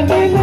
Nagina